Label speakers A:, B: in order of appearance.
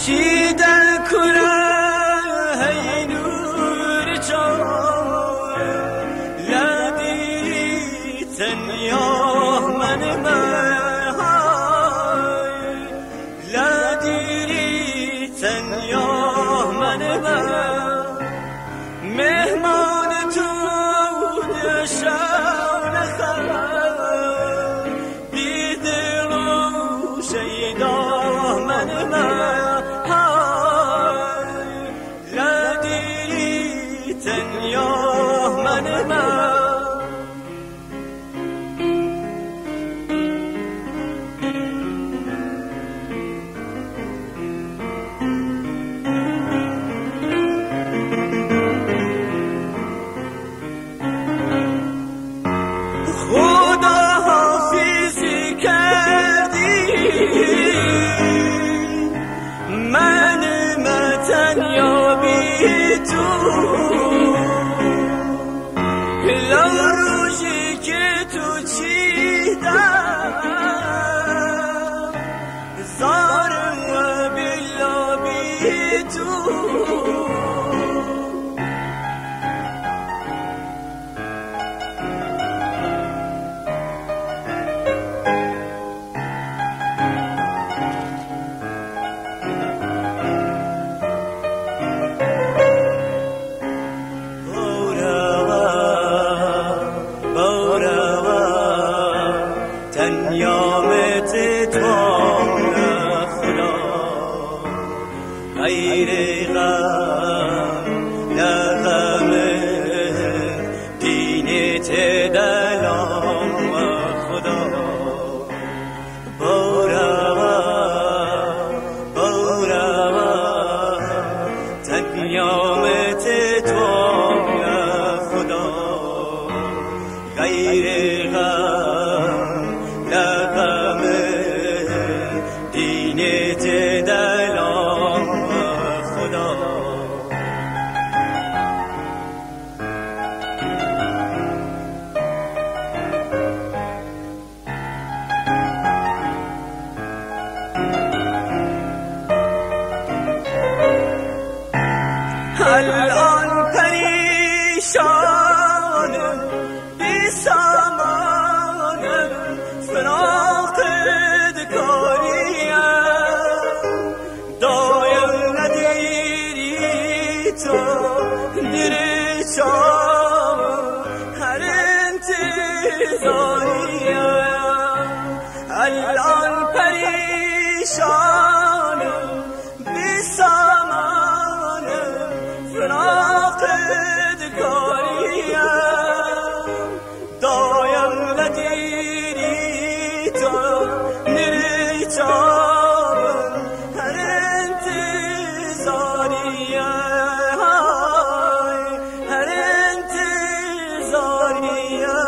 A: She لام روزی که تو چیدم زارم و بلا تو تو دیری چام هر انتظاریم الان پریشان Maria.